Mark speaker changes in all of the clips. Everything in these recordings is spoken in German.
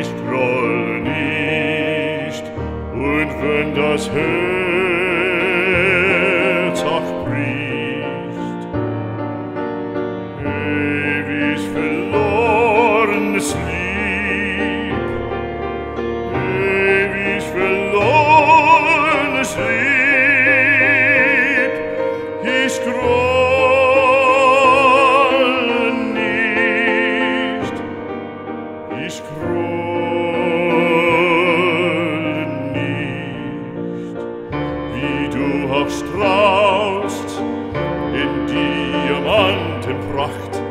Speaker 1: ich groll nicht, und wenn das Herz auch bricht, ewig verlorenes Lieb, ewig verlorenes Lieb, wie du auch strahlst in Diamantenpracht.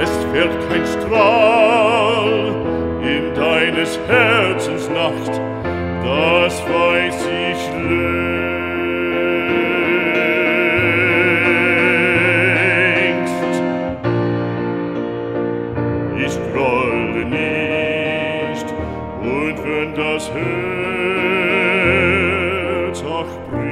Speaker 1: Es fährt kein Strahl in deines Herzens Nacht, das weiß ich längst. Ich grolle nicht, und wenn das ich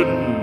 Speaker 1: written